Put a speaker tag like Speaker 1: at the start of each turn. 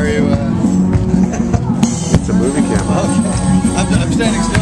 Speaker 1: Or are you? Uh...
Speaker 2: It's a movie camera.
Speaker 1: Okay. I'm, I'm standing still.